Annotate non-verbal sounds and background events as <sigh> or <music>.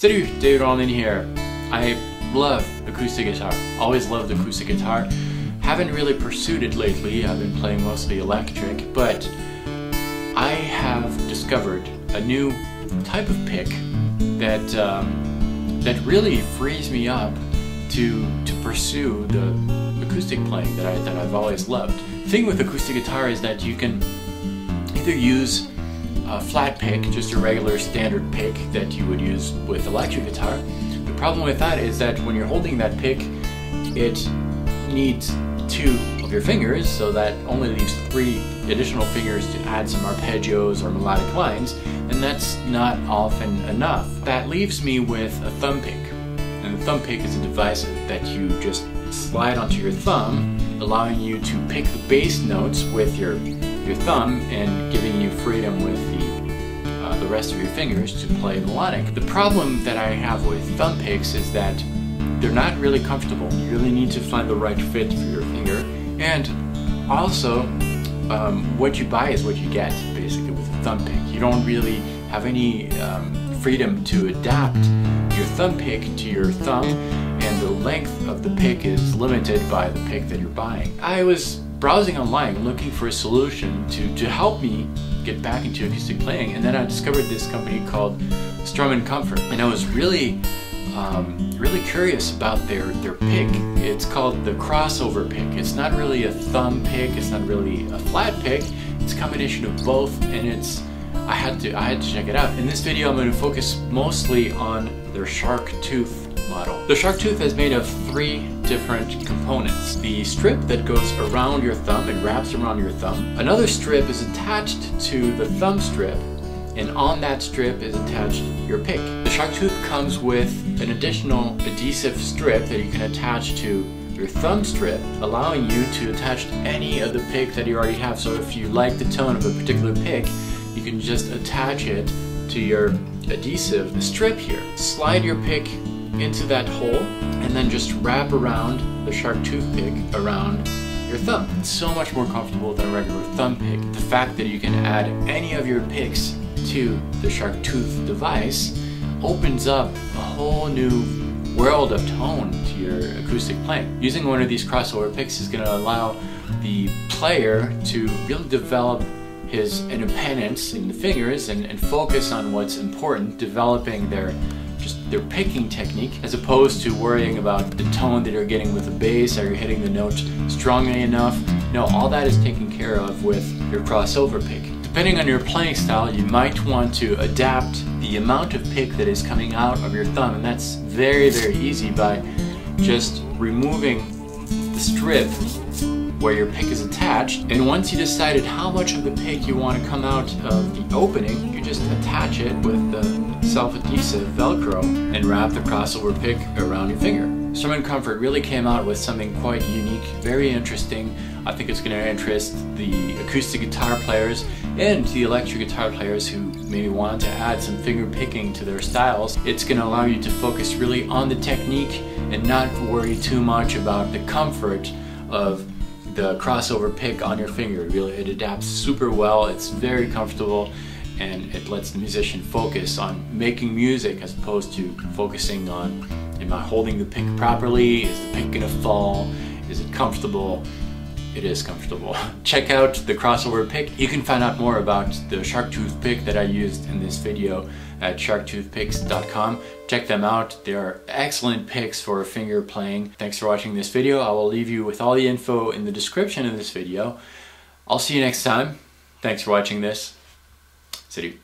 Salut, David Wallimann here. I love acoustic guitar. Always loved acoustic guitar. Haven't really pursued it lately. I've been playing mostly electric, but I have discovered a new type of pick that um, that really frees me up to to pursue the acoustic playing that I that I've always loved. The thing with acoustic guitar is that you can either use a flat pick, just a regular standard pick that you would use with electric guitar. The problem with that is that when you're holding that pick, it needs two of your fingers, so that only leaves three additional fingers to add some arpeggios or melodic lines, and that's not often enough. That leaves me with a thumb pick. And the thumb pick is a device that you just slide onto your thumb, allowing you to pick the bass notes with your your thumb and giving you freedom with the, uh, the rest of your fingers to play melodic. The problem that I have with thumb picks is that they're not really comfortable. You really need to find the right fit for your finger. And also, um, what you buy is what you get, basically, with a thumb pick. You don't really have any um, freedom to adapt your thumb pick to your thumb, and the length of the pick is limited by the pick that you're buying. I was browsing online looking for a solution to, to help me get back into acoustic playing and then I discovered this company called Strum and Comfort and I was really um, really curious about their, their pick. It's called the crossover pick. It's not really a thumb pick, it's not really a flat pick, it's a combination of both and it's I had to I had to check it out. In this video I'm going to focus mostly on their shark tooth model. The shark tooth is made of three different components. The strip that goes around your thumb and wraps around your thumb. Another strip is attached to the thumb strip and on that strip is attached your pick. The shark tooth comes with an additional adhesive strip that you can attach to your thumb strip, allowing you to attach any of the pick that you already have. So if you like the tone of a particular pick, you can just attach it to your adhesive strip here. Slide your pick into that hole and then just wrap around the shark toothpick around your thumb. It's so much more comfortable than a regular thumb pick. The fact that you can add any of your picks to the shark tooth device opens up a whole new world of tone to your acoustic playing. Using one of these crossover picks is going to allow the player to really develop his independence in the fingers and, and focus on what's important, developing their just their picking technique as opposed to worrying about the tone that you're getting with the bass, are you hitting the notes strongly enough? No, all that is taken care of with your crossover pick. Depending on your playing style, you might want to adapt the amount of pick that is coming out of your thumb, and that's very, very easy by just removing the strip where your pick is attached. And once you decided how much of the pick you want to come out of the opening, you just attach it with the self-adhesive Velcro and wrap the crossover pick around your finger. Strum and Comfort really came out with something quite unique, very interesting. I think it's going to interest the acoustic guitar players and the electric guitar players who maybe want to add some finger picking to their styles. It's going to allow you to focus really on the technique and not worry too much about the comfort of the crossover pick on your finger. Really, it adapts super well. It's very comfortable and it lets the musician focus on making music as opposed to focusing on am I holding the pick properly? Is the pick gonna fall? Is it comfortable? It is comfortable. <laughs> Check out the crossover pick. You can find out more about the shark tooth pick that I used in this video at sharktoothpicks.com. Check them out. They are excellent picks for finger playing. Thanks for watching this video. I will leave you with all the info in the description of this video. I'll see you next time. Thanks for watching this. Salut.